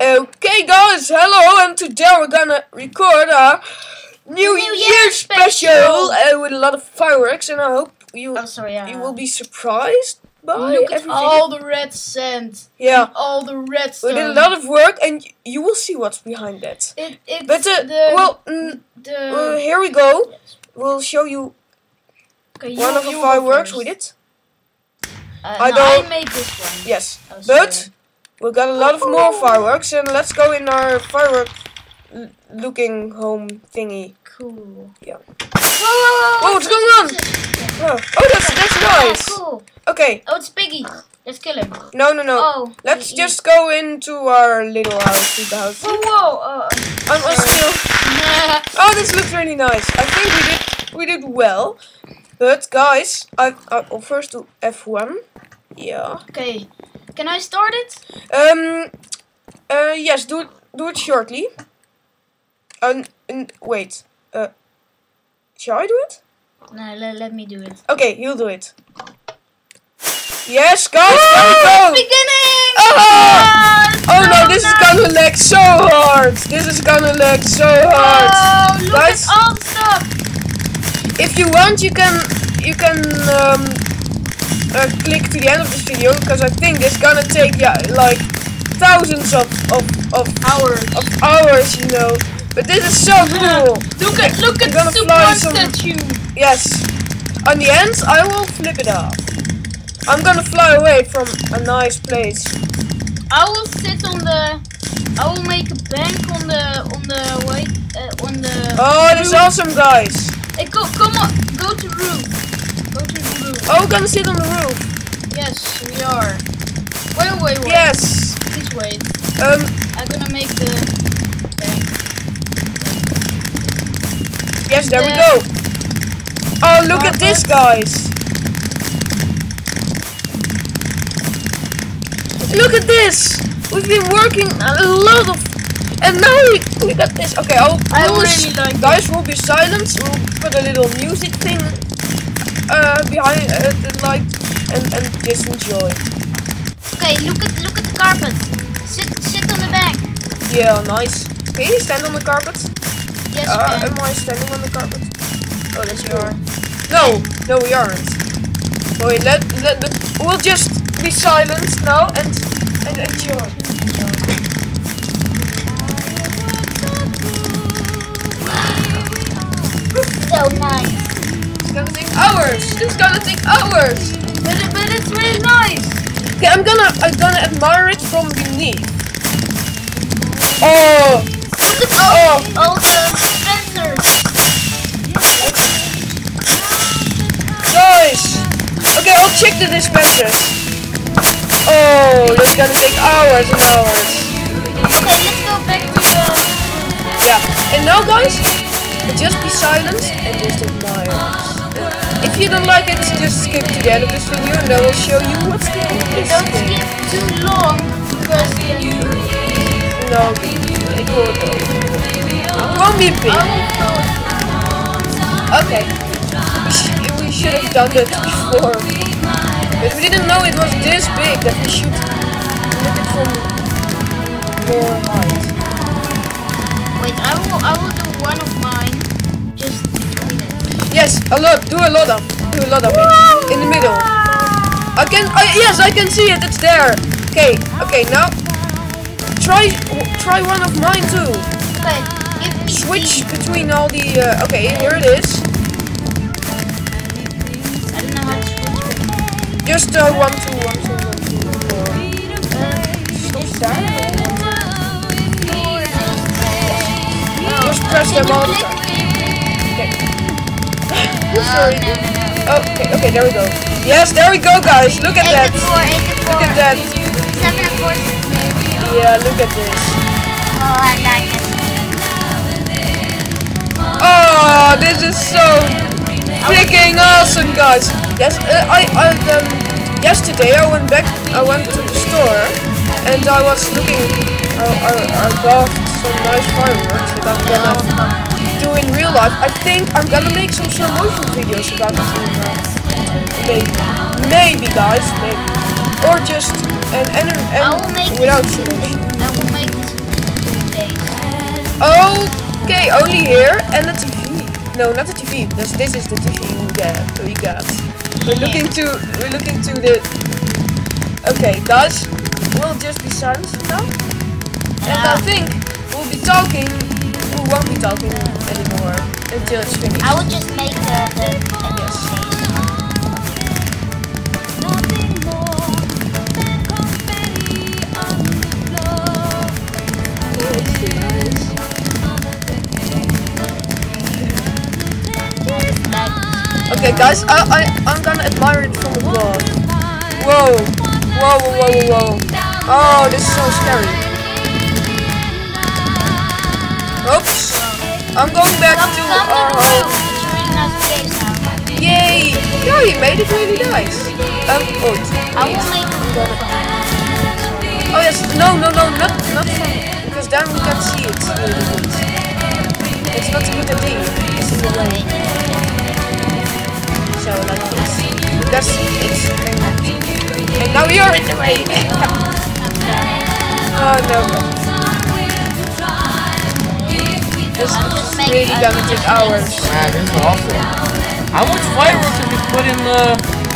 Okay, guys, hello, and today we're gonna record a New, New special, special. uh, with a lot of fireworks, and I hope you Oh, sorry. Yeah. you will be surprised by Look at everything. all the red sand. yeah, All the red sand. we did a lot of work, and you will see what's behind that. It, it's But uh, the, well, mm, the uh, here we go. Yes. We'll show you Okay, you- one of the fireworks we did. Uh, I no, don't- I made this one. Yes, was, but we got a lot of more fireworks, and let's go in our firework looking home thingy. cool. Yeah. Whoa, whoa, whoa! Whoa, what's going on? Oh, oh that's that's nice. Oh, cool. Okay, Oh, it's Piggy. Let's kill him. no, no, no. Oh. Let's just go into our little house. Little house. Whoa, whoa! Uh, I'm I'm still. Oh, this looks really nice. I think we did we did well, but guys, I I will first do F1. Yeah. okay. Can I start it? Um. Uh. Yes. Do it. Do it shortly. Um. and wait. Uh. Shall I do it? No, let, let me do it. Okay, you'll do it. Yes, guys. There we go. Beginning! It's Oh no, so this is gonna lag so hard. This is gonna lag so hard. Oh, look Guys. at all the stuff. If you want, you can you can um, uh, click to the end of this video because I think it's gonna take yeah like thousands of of of Hours. of hours, you know. But this is so cool. Look at look at the fly some- statue. Yes. On the end, I will flip it off. I'm gonna fly away from a nice place. I will sit on the. I will make a bank on the on the wait uh, on the. Oh, this is awesome, guys. Hey, go come on, go to roof. Go to the roof. Oh, we're gonna sit on the roof. Yes, we are. Wait, wait, wait. Yes. Please wait. Um. I'm gonna make the bank. Yes, there we go. Oh, look at this, guys. Look at this. We've been working a lot of, and now we, we got this. Okay, I'll, I we'll really like guys. We'll be silent. We'll put a little music thing uh, behind uh, the light, and and just enjoy. Okay, look at look at the carpet. Sit sit on the bank. Yeah, nice. Can you stand on the carpet? Yes, Uh, am. I standing on the carpet? Oh, that's You are. No, no, we aren't. Wait, let, let, let we'll just be silent now and and enjoy. So nice. It's gonna take hours. It's gonna take hours. But, it- but it's really nice. Okay, I'm gonna I'm gonna admire it from beneath. Oh, Look at oh, all, the dispensers. guys. Okay, I'll check the dispensers. Oh, that's gonna take hours and hours. Okay, let's go back to the. Yeah, and now guys, just be silent and just admire. If you don't like it, just skip to the end of this video and I will show you what's the end of this Don't skip too long because then you. No, it will go. It won't be big. Okay. We, sh- we should have done that before. But we didn't know it was this big that we should look it from more height. Wait, I will. I will do one of mine. Yes, a lot. Do a lot of. Do a lot of it. In the middle. I can. Yes, I can see it. It's there. Okay. Okay. Now try try one of mine too. Switch between all the. Uh, okay, here it is. Just uh, one, two, one, two, one, two, four. Stop that. Just press them all the time. Oh, okay. Okay. There we go. Yes, there we go, guys. Look at that. and four, eight and four. Look at that. Seven and four. Yeah. Look at this. Oh, I like it. Oh, this is so freaking awesome, guys. Yes, uh, I, I, um, yesterday I went back, I went to the store, and I was looking, I, I, I bought some nice fireworks that I'm gonna do in real life. I think I'm gonna make some slow motion videos about this in maybe, maybe guys, maybe, or just an and, and without slow motion. Okay, only here and the TV. No, not the TV, This, this is the TV we got. We got. We're looking to we're looking to the. Okay, guys, we'll just be silent now, and I think we'll be talking won't be talking anymore until it's finished. I will just make the the Yes. Nothing more than confetti on the floor. Okay, guys, I I I'm gonna admire it from above. Whoa, whoa, whoa, whoa, whoa. Oh, this is so scary. Oops. I'm going back to our the home. roof. It's a really nice place now. Yay! Yeah, you made it really nice. Um, oh, I will make oh yes, no, no, no, not, not from, because then we can't see it really good. It's not a good idea. It's in the way. So like this. That's it's. And now you're in the way. oh no. This is really gonna take hours. Man, this is awesome. How much fireworks have you put in the...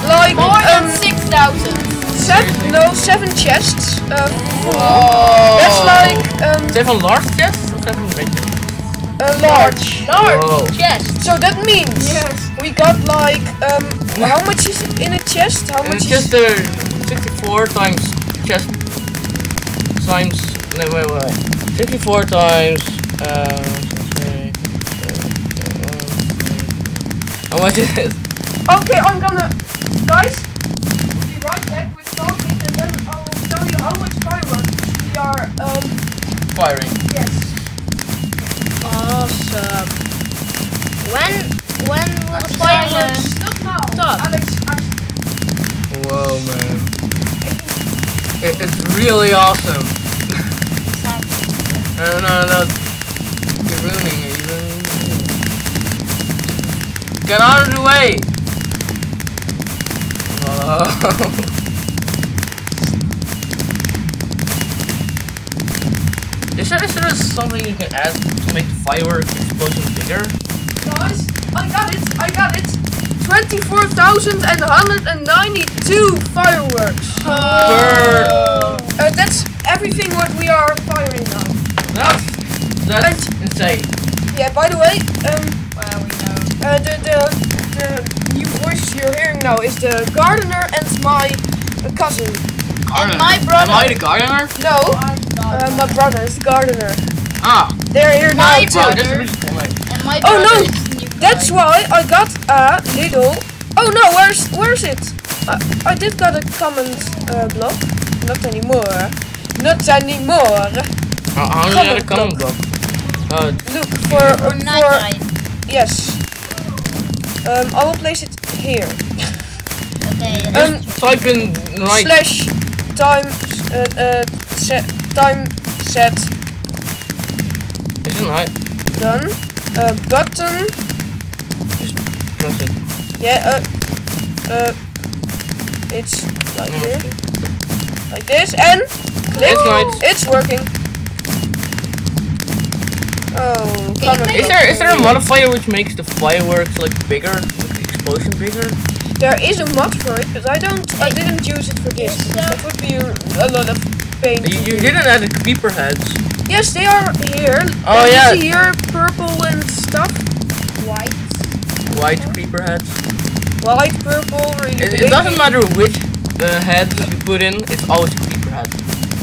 Like More than um, 6,000. seven, no, seven chests. Uh, full. That's like um, Seven large chests or seven big chests? a large. Whoa. Yes. So that means we got like um, how much is in a chest? How And much it's is just uh, 64 times chest times... No, wait, wait, wait. 64 times... Uh, how much is it? Okay, I'm gonna guys. We'll be right back with talking, and then I will tell you how much fireworks we are. Um, Firing. yes. Awesome. When when will the fireworks Stop. Stop. Alex, Alex, Whoa, man. It, it's really awesome. no, no, no. Get out of the way. Oh. Is there, is there something you can add to make the firework explosion bigger? guys, I got it. I got it. Twenty-four thousand and hundred and ninety-two fireworks. Per- Uh, that's everything what we are firing now. That's, that's insane. Yeah. By the way, um, Well, we know. Uh, the, the, the new voices you're hearing now is the gardener and my uh, cousin. And my brother. Am I the gardener? No, uh, my brother is the gardener. Ah. They're here My now too. Brother. that's really cool, man. And my Oh, no. is the new That's why I got a little. Oh no, where's where's it? I, I did got a comment uh, block. Not anymore. Not anymore. How, how do you get a Comment comment block? Oh, Look for uh, Or night for night. yes. Um, I will place it here. Okay. Um, type in right. slash time uh, uh, set time set Isn't right? done uh, button Press it. yeah uh uh it's like here like this and click It's right. it's working oh Okay, comment make Is there is there a modifier which makes the fireworks like bigger, like the explosion bigger? there is a mod for it but I don't I didn't use it for this because that would be a, a lot of pain You, you didn't add the creeper heads. yes they are here Oh, Can you yeah. see here purple and stuff White. White creeper heads. white purple really It, it doesn't matter which uh, head you put in. It's always creeper head,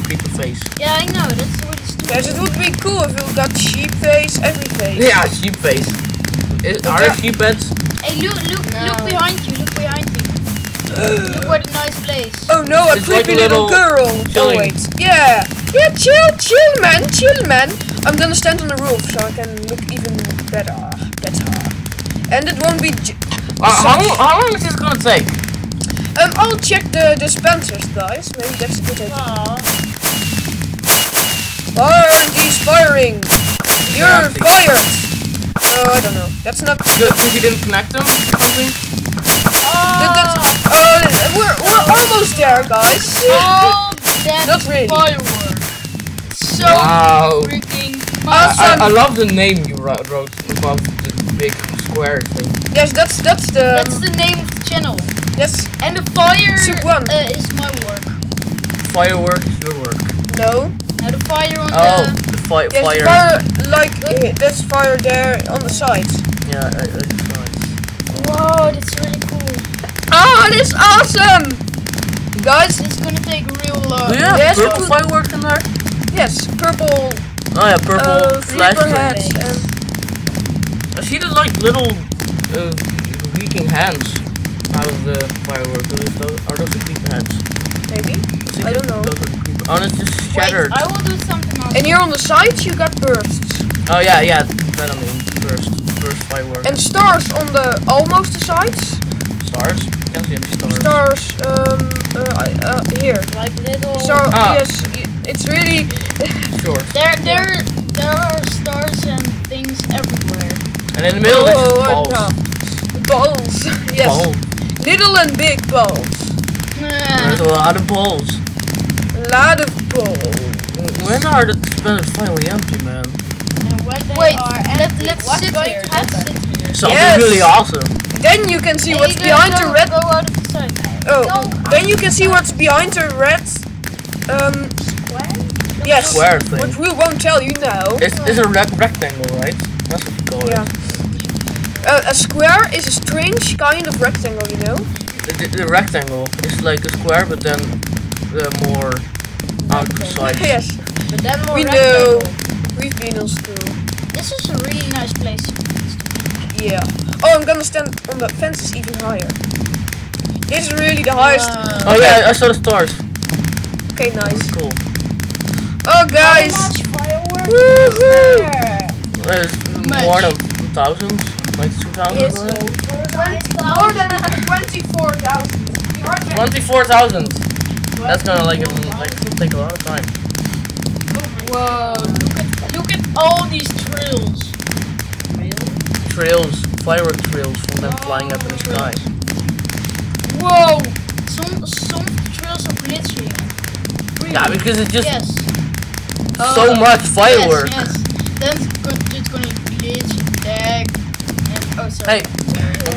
creeper face. Yeah, I know. That's what it's. Yes, it would be cool if we got sheep face, every face. Yeah, sheep face. Is, are there Yeah. sheep heads? Hey, look, look, No. look behind you. Look behind you. look what a nice place. Oh no, a It's like creepy a little, little girl. Oh chilling. wait. Yeah. Yeah, chill, chill man, chill man. I'm gonna stand on the roof so I can look even better. Better. And it won't be Uh, how, long- how long is this gonna take? Um I'll check the dispensers guys. Maybe that's a good idea. Aw. Fire and he's firing. You're Nasty. fired. Oh I don't know. That's not Good, because you didn't connect them or something? that, that's uh, we're we're almost there guys. Oh, that's Not really. firework. So Wow. freaking I, Awesome. I love the name you wrote, wrote above the big square thing. Yes, that's that's the That's the name of the channel. yes. And the fire Soep one. uh, is my work. Firework is your work. No. Now the fire on Oh, the the fi- Yes, fire. fire like that's fire there on the sides. Yeah, I, I saw it. Whoa, that's really cool. Oh, that's awesome, guys. This is gonna take real long. Do you have Yes, purple it- fireworks in there? Yes, purple Oh yeah, purple uh, flash. flipper thing. heads and I see the like little uh, leaking hands out of the firework. Are those, are those the creeper heads? maybe. I don't know. Those are the creeper. Oh, it's just Wait, shattered. I will do something else. And here on the sides you got bursts Oh yeah, yeah. That I mean, first, first and stars on the almost the sides. stars. Can't see any stars. Stars um uh, uh here. like little. So Ah. yes, it's really Sure. there, there, there are stars and things everywhere. And in the middle, there's Oh, just balls. no. balls. yes, Balls. little and big balls. There's a lot of balls. Lot of gold. When are the dispensers finally empty, man? And when Wait, let, empty, let's what's sit going here. to Let's happen? sit. Something Yes. really awesome. Then you can see what's behind go, the red. Go out of the. Oh, No, then you can see what's behind the red. Um, Square? yes. Square thing. Which we won't tell you now. It's, it's a rec- rectangle, right? That's what you call Yeah. it. Uh, a square is a strange kind of rectangle, you know. The, the, the rectangle is like a square, but then the more outside. yes, But then more we know. We've been on school. This is a really nice place. Yeah. Oh, I'm gonna stand on the fences even higher. This is really the highest. Oh yeah, I saw the stars. Okay, nice. Cool. Oh, guys. How much Woohoo! There's Much. more than thousands, like two thousand. It's More than 24,000. Twenty-four thousand. That's gonna like like take a lot of time. Whoa, look at look at all these trails. Trails, firework trails from them flying up in the sky. Whoa, some some trails are glitchy. Yeah, because it's just Yes. so Uh, much firework. Yes, yes. Then it's go- it's gonna glitch, lag, and oh sorry. Hey,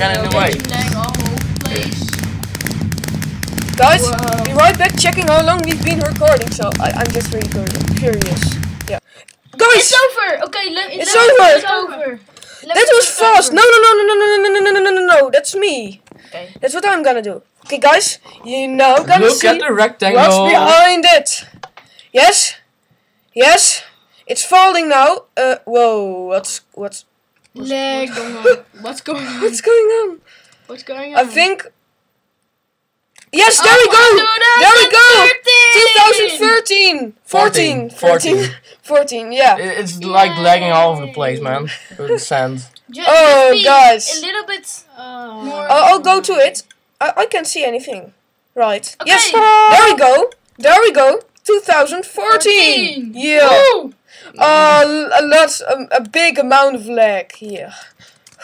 I'm the way. Lag all over place. Guys, Wow. be right back checking how long we've been recording. So I, I'm just really curious. Yeah. Guys, It's over. Okay, let, It's let- over. It's over. Let that was fast. over. No, no, no, no, no, no, no, no, no, no, no, no, no. That's me. Okay. That's what I'm gonna do. Okay, guys, you now gonna Look see at the rectangle. what's behind it. Yes, yes, it's falling now. Uh, whoa, what's what's Lag going on. What's going on? what's going on? What's going on? I think. Yes, there Oh, we go. There we go. 2013. 2013, 14, 14. 14, 14. Yeah. It- It's like lagging all over the place, man. With the sand. Ju- Oh, just guys. A little bit more. I'll, I'll go to it. I, I can't see anything. Right. Yes. Okay. There we go. There we go. 2014. 14. Yeah. Woo! Uh, a lot, a, a big amount of lag here.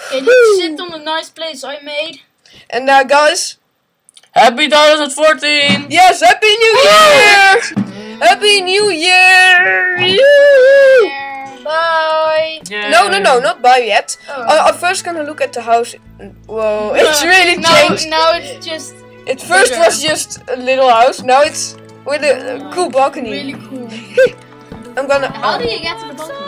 Okay, let's sit on the nice place I made. And now, guys, Happy 2014! yes, Happy New Year! Happy New Year! Yoo-hoo! Bye. No, no, no, not bye yet. Oh. I, I'm first gonna look at the house. Whoa, it's really now, changed. Now it's just It first bigger. was just a little house. Now it's with a, a cool balcony. really cool. I'm gonna. How do you get to the balcony?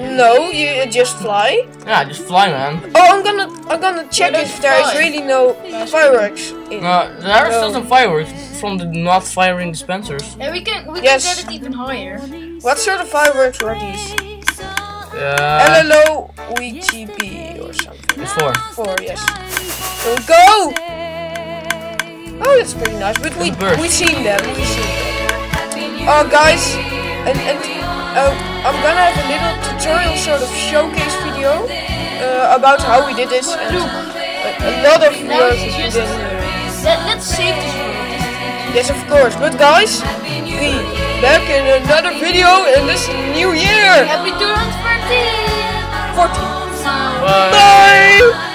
No, you just fly. Yeah, just fly, man. Oh, I'm gonna. I'm gonna check Where if does there is fly? really no fireworks. In. No, there are still some fireworks from the not firing dispensers. And we can we Yes. can get it even higher. What sort of fireworks were these? Yeah. LLO WGB or something. It's four. Four, yes. So go! Oh, that's pretty nice. But we Birds. we seen them. We seen them. Oh, guys, and and uh, I'm gonna have a little tutorial sort of showcase video uh, about how we did this. And a, a lot of work just let, let's save this world. Yes, of course. But guys, be back in another video in this new year. Happy 2014. 14. Bye. Bye. Bye.